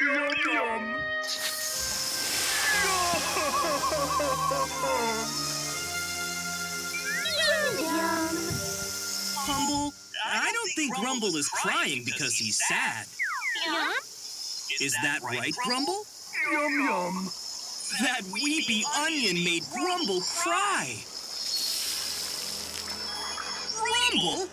Yum, yum. Yum. Humble, I don't think Grumble is crying because he's sad. Yum. Is that right, Grumble? Yum, yum. That weepy onion made Grumble cry. Grumble?